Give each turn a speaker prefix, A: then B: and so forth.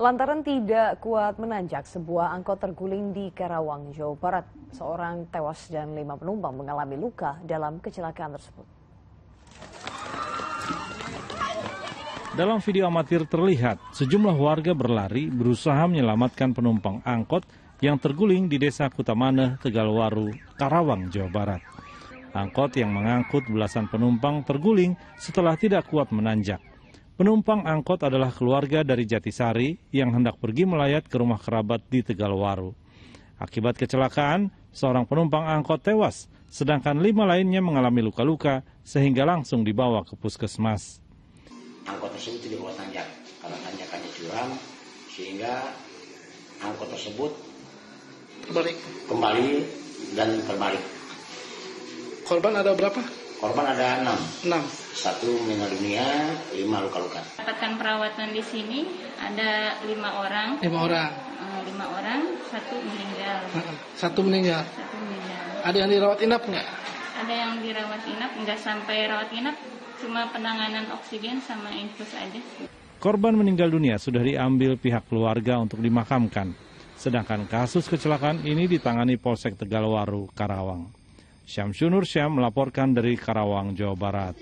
A: Lantaran tidak kuat menanjak, sebuah angkot terguling di Karawang, Jawa Barat. Seorang tewas dan lima penumpang mengalami luka dalam kecelakaan tersebut.
B: Dalam video amatir terlihat sejumlah warga berlari berusaha menyelamatkan penumpang angkot yang terguling di Desa Kutamane, Tegalwaru, Karawang, Jawa Barat. Angkot yang mengangkut belasan penumpang terguling setelah tidak kuat menanjak. Penumpang angkot adalah keluarga dari Jatisari yang hendak pergi melayat ke rumah kerabat di Tegalwaru. Akibat kecelakaan, seorang penumpang angkot tewas, sedangkan lima lainnya mengalami luka-luka sehingga langsung dibawa ke puskesmas.
C: Angkot tersebut tidak kuat tanjak, karena tanjakannya curam, sehingga angkot tersebut
D: Kembali.
C: kembali dan terbalik.
D: Korban ada berapa?
C: Korban ada enam,
D: Enam.
C: satu meninggal dunia, lima luka-luka.
E: Dapatkan perawatan di sini ada lima orang,
D: Lima orang.
E: Eh, lima orang, satu meninggal,
D: Heeh. Satu meninggal.
E: satu meninggal.
D: Ada yang dirawat inap nggak?
E: Ada yang dirawat inap, nggak sampai rawat inap, cuma penanganan oksigen sama infus aja.
B: Korban meninggal dunia sudah diambil pihak keluarga untuk dimakamkan. Sedangkan kasus kecelakaan ini ditangani Polsek Tegalwaru, Karawang. Syamsunur Syam melaporkan dari Karawang, Jawa Barat.